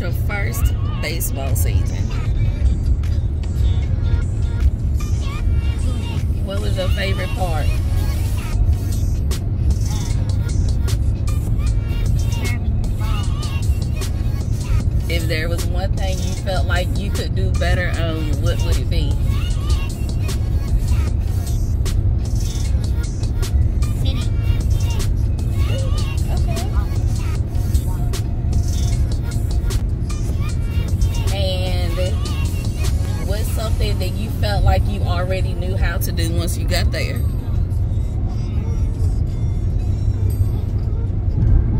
your first baseball season. What was your favorite part? If there was one thing you felt like you could do better on, what would it be? Do once you got there?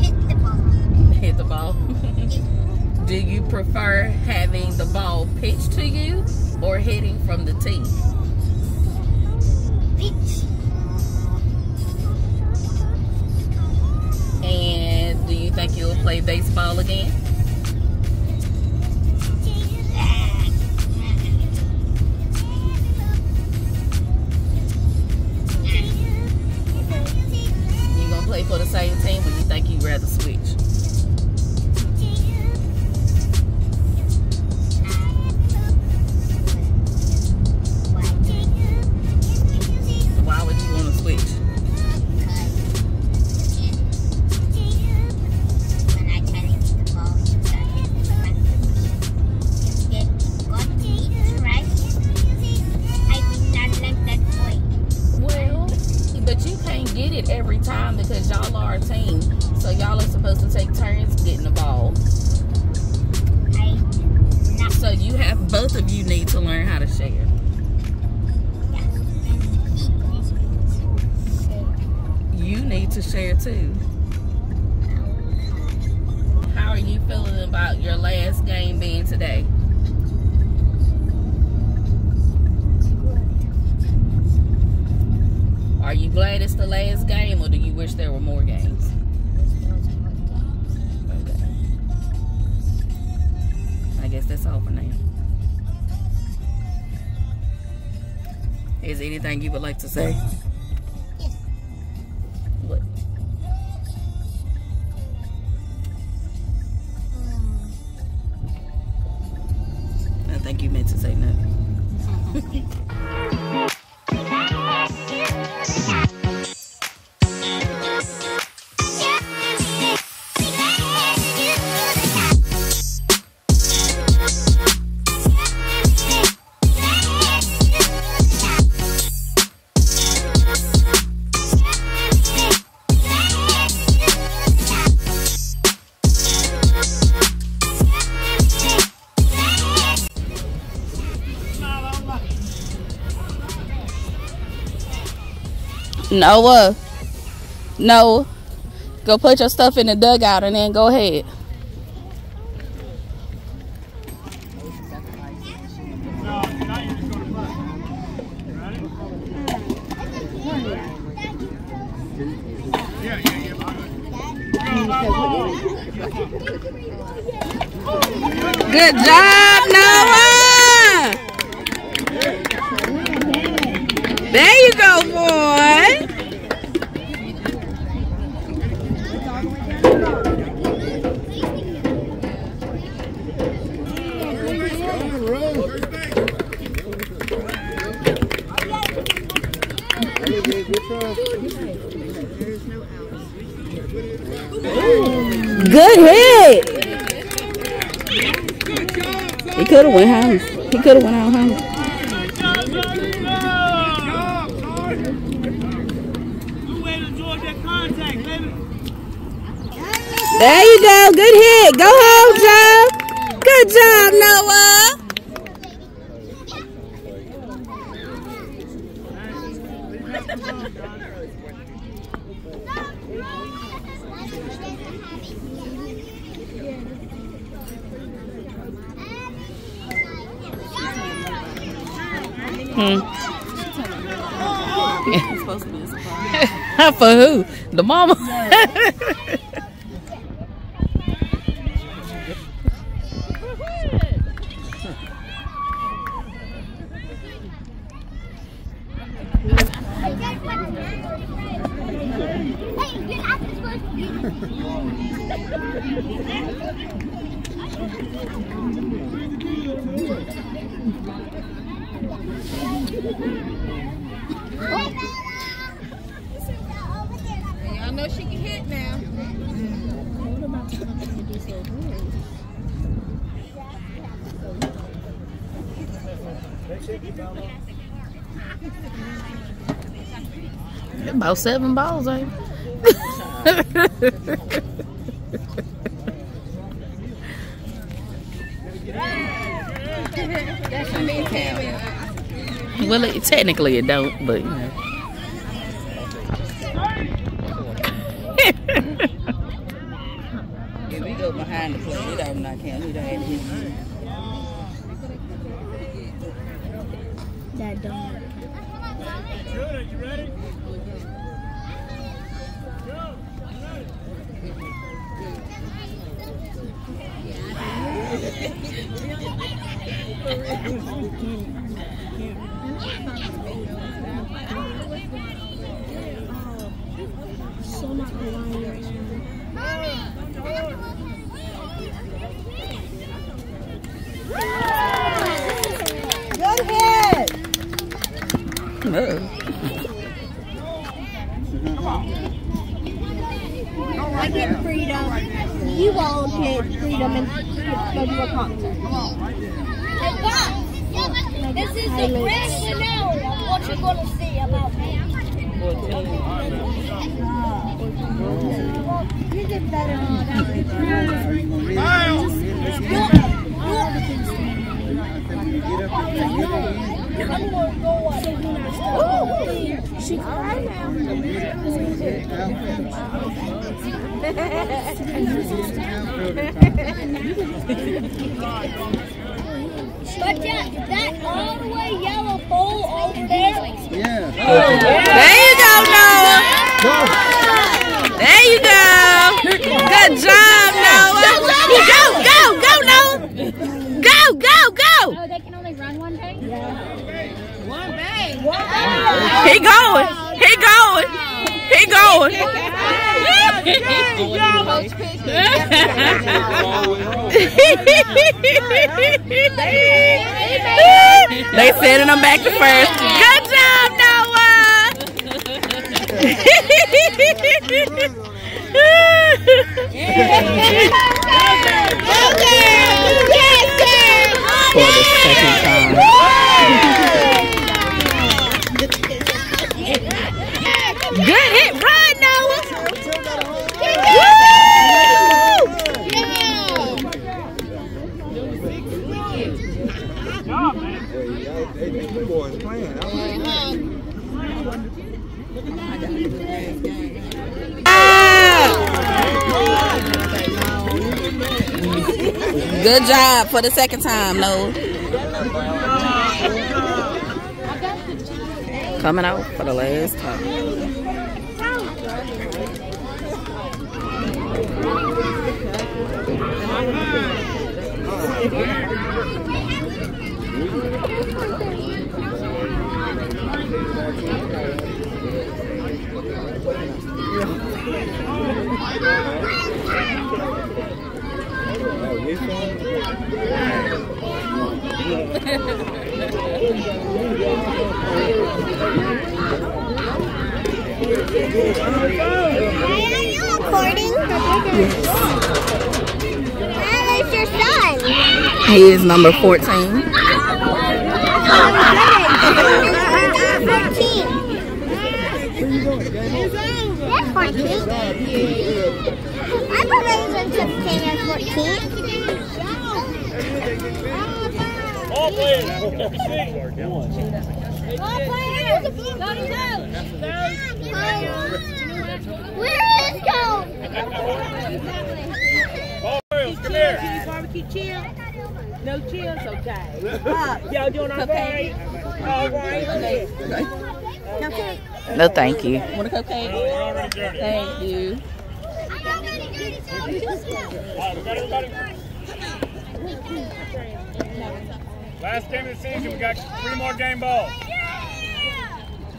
Hit the ball. Hit the ball. do you prefer having the ball pitched to you or hitting from the tee? Pitch. And do you think you'll play baseball again? Play for the same team or you think you'd rather switch? It every time because y'all are a team. So y'all are supposed to take turns getting the ball. So you have both of you need to learn how to share. You need to share too. How are you feeling about your last game being today? Are you glad it's the last game you wish there were more games? Okay. I guess that's all for now. Is anything you would like to say? Noah. Noah. Go put your stuff in the dugout and then go ahead. Good job, Noah! There you go, boy. Good hit. He could have went home. He could have went out home. There you go. Good hit. Go home, Joe. Good job, Noah. Hmm. For who? The mama? Know she can hit now. About seven balls, ain't it? well, it, technically it don't, but. If we go behind the play, it don't not count. He don't have to hit. That don't. So not Hawaiian right now. Good hit! Uh-oh. I get freedom. You all get freedom and go to a concert. Hey, Bob! This is the grand finale of what you're going to see about me. You get better Now. But Jack, that all the way yellow pole over there. Yeah. There you go, Noah. There you go. Good job, Noah. Go, go, go, Noah. Go, go, go. He going. He going. He going. they sending him back to first. Good job, Noah. For the second time. For the second time, Noah. Coming out for the last time. Are you recording? That is your son. He is number 14. That's 14. I believe in 15 and 14. All players. All players, go to Where is go? All players, come here. Barbecue chill? No chill? Okay. Y'all doing all right? All right. No, thank you. Want a cupcake? We're on a journey. Thank you. All right, we got everybody. Last game of the season, we got three more game balls.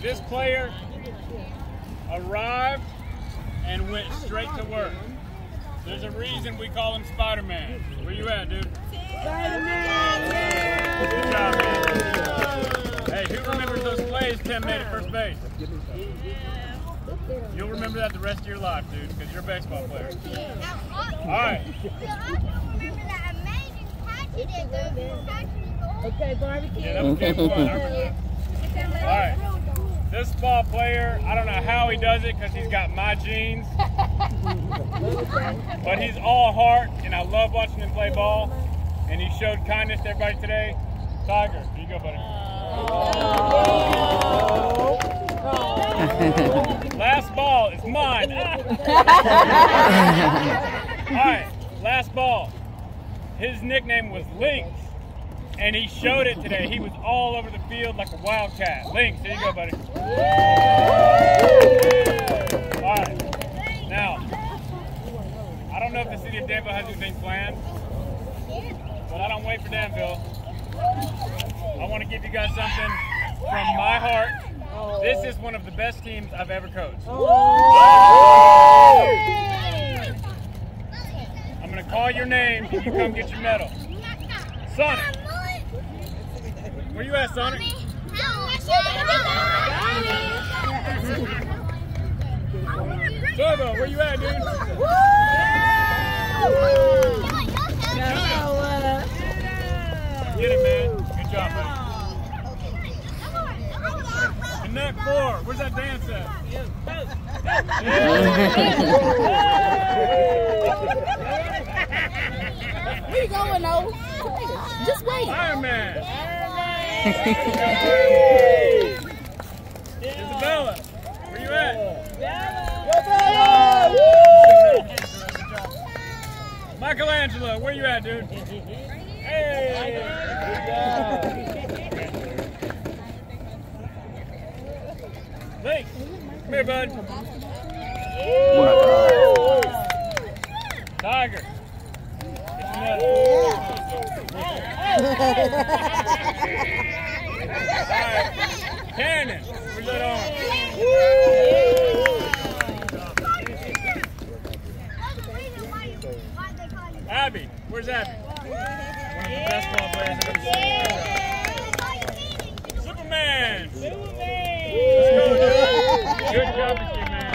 This player arrived and went straight to work. There's a reason we call him Spider-Man. Where you at, dude? Spider-Man! Good job, man. Hey, who remembers those plays Tim made at first base? You'll remember that the rest of your life, dude, because you're a baseball player. All right. Okay, barbecue. Yeah, that was game one. I remember that. All right. This ball player, I don't know how he does it because he's got my genes. but he's all heart, and I love watching him play ball. And he showed kindness to everybody today. Tiger, here you go, buddy. Oh. Oh. Oh. Last ball is mine. All right, last ball. His nickname was Lynx, and he showed it today. He was all over the field like a wildcat. Lynx, here you go, buddy. All right, now, I don't know if the city of Danville has anything planned, but I don't wait for Danville. I want to give you guys something from my heart. This is one of the best teams I've ever coached. Oh. I'm going to call your name and you come get your medal. Sonic, where you at, Sonic? Turbo, where you at, dude? Get it, man. Good job, buddy. Where's that dance at? Where you going, though? Just wait. Iron Man. Isabella, where you at? Michelangelo, where you at, dude? Hey. Link, come here, bud. Tiger. Get your Alright. Cannon, where's that on? Abby, where's Abby? One of the best ball players I've ever seen. Superman! Let's go, dude. Good job this year, man.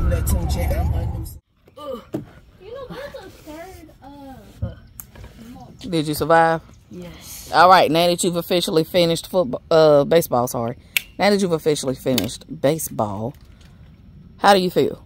I'm Latunche. I'm a new. You know, there's a third, uh, Did you survive? yes. All right, now that you've officially finished football, uh, baseball, sorry. Now that you've officially finished baseball, how do you feel?